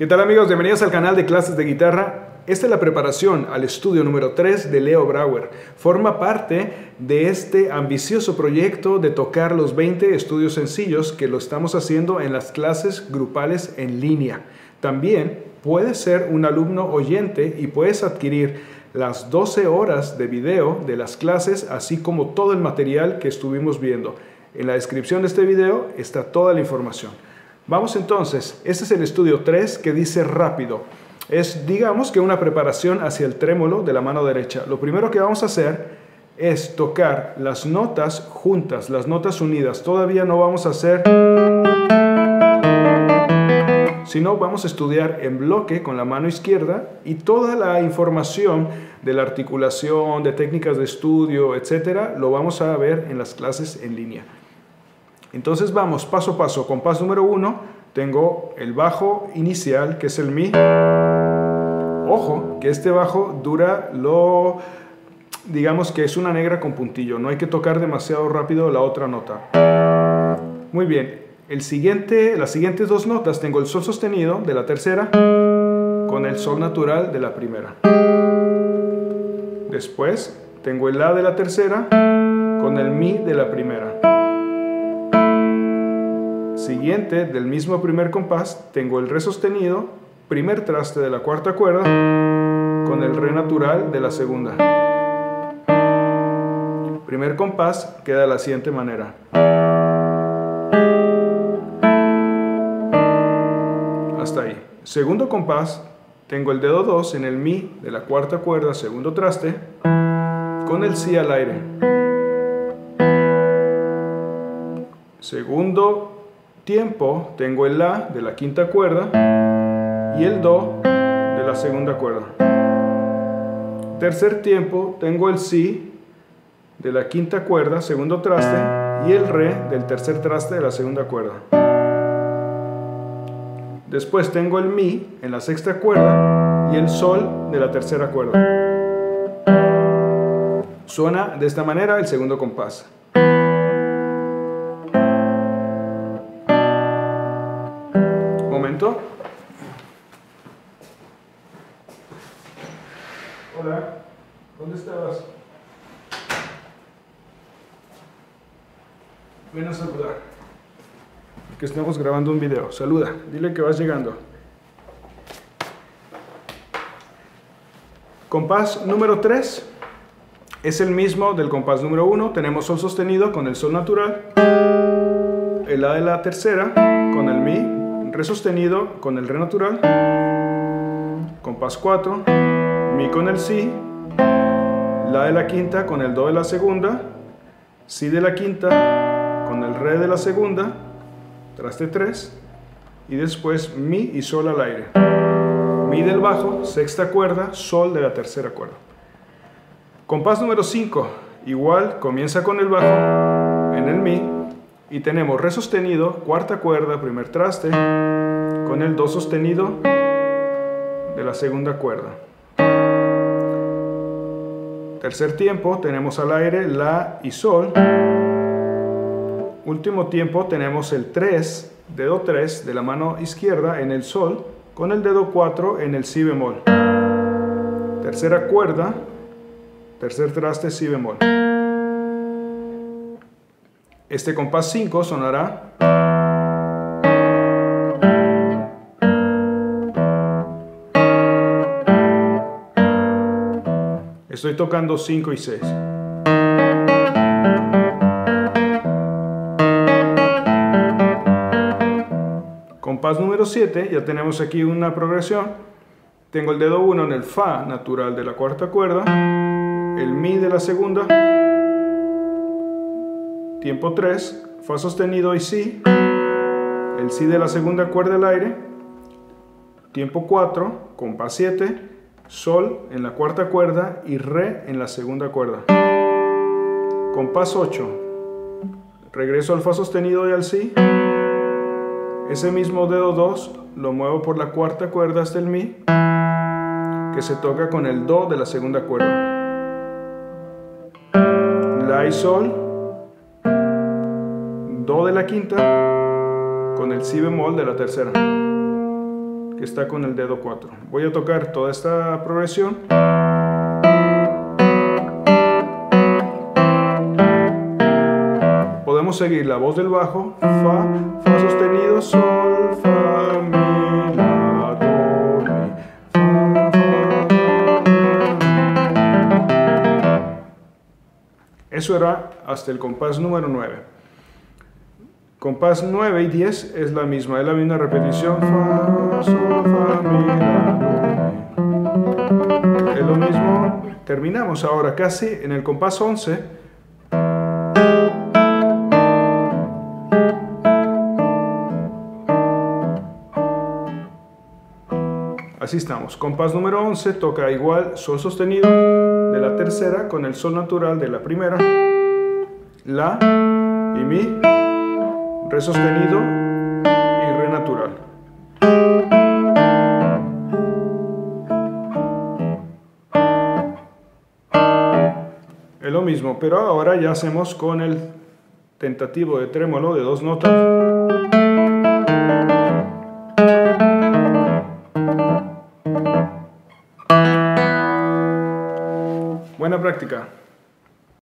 ¿Qué tal amigos? Bienvenidos al canal de clases de guitarra. Esta es la preparación al estudio número 3 de Leo Brauer. Forma parte de este ambicioso proyecto de tocar los 20 estudios sencillos que lo estamos haciendo en las clases grupales en línea. También puedes ser un alumno oyente y puedes adquirir las 12 horas de video de las clases, así como todo el material que estuvimos viendo. En la descripción de este video está toda la información. Vamos entonces, este es el estudio 3 que dice rápido. Es, digamos que una preparación hacia el trémolo de la mano derecha. Lo primero que vamos a hacer es tocar las notas juntas, las notas unidas. Todavía no vamos a hacer, sino vamos a estudiar en bloque con la mano izquierda y toda la información de la articulación, de técnicas de estudio, etcétera, lo vamos a ver en las clases en línea. Entonces vamos paso a paso. Con paso número uno tengo el bajo inicial, que es el mi. Ojo, que este bajo dura lo, digamos que es una negra con puntillo. No hay que tocar demasiado rápido la otra nota. Muy bien. El siguiente, las siguientes dos notas tengo el sol sostenido de la tercera con el sol natural de la primera. Después tengo el la de la tercera con el mi de la primera siguiente del mismo primer compás tengo el re sostenido, primer traste de la cuarta cuerda con el re natural de la segunda. Primer compás queda de la siguiente manera. Hasta ahí. Segundo compás, tengo el dedo 2 en el mi de la cuarta cuerda, segundo traste, con el si al aire. Segundo tiempo tengo el La de la quinta cuerda y el Do de la segunda cuerda. Tercer tiempo tengo el Si de la quinta cuerda, segundo traste, y el Re del tercer traste de la segunda cuerda. Después tengo el Mi en la sexta cuerda y el Sol de la tercera cuerda. Suena de esta manera el segundo compás. Hola, ¿dónde estabas? Ven a saludar. Que estamos grabando un video. Saluda, dile que vas llegando. Compás número 3 es el mismo del compás número 1. Tenemos sol sostenido con el sol natural, el La de la tercera con el Mi, Re sostenido con el Re natural, compás 4 mi con el si, la de la quinta con el do de la segunda, si de la quinta con el re de la segunda, traste 3, y después mi y sol al aire. Mi del bajo, sexta cuerda, sol de la tercera cuerda. Compás número 5, igual comienza con el bajo en el mi y tenemos re sostenido, cuarta cuerda, primer traste, con el do sostenido de la segunda cuerda. Tercer tiempo tenemos al aire La y Sol. Último tiempo tenemos el 3, dedo 3 de la mano izquierda en el Sol con el dedo 4 en el Si bemol. Tercera cuerda, tercer traste Si bemol. Este compás 5 sonará Estoy tocando 5 y 6. Compás número 7, ya tenemos aquí una progresión. Tengo el dedo 1 en el Fa natural de la cuarta cuerda, el Mi de la segunda, tiempo 3, Fa sostenido y Si, el Si de la segunda cuerda al aire, tiempo 4, compás 7, Sol en la cuarta cuerda y Re en la segunda cuerda. Compás 8. Regreso al Fa sostenido y al Si. Ese mismo dedo 2 lo muevo por la cuarta cuerda hasta el Mi, que se toca con el Do de la segunda cuerda. La y Sol, Do de la quinta, con el Si bemol de la tercera. que está con el dedo 4. Voy a tocar toda esta progresión. Podemos seguir la voz del bajo, Fa, Fa sostenido, Sol, Fa, Mi, La, Do, Mi, Fa, Fa. Eso era hasta el compás número 9. Compás 9 y 10 es la misma, es la misma repetición. Fa, sol, fa, mi, la. Es lo mismo. Terminamos ahora casi en el compás 11. Así estamos. Compás número 11 toca igual sol sostenido de la tercera con el sol natural de la primera, la y mi re sostenido y re natural. Es lo mismo, pero ahora ya hacemos con el tentativo de trémolo de dos notas. Buena práctica.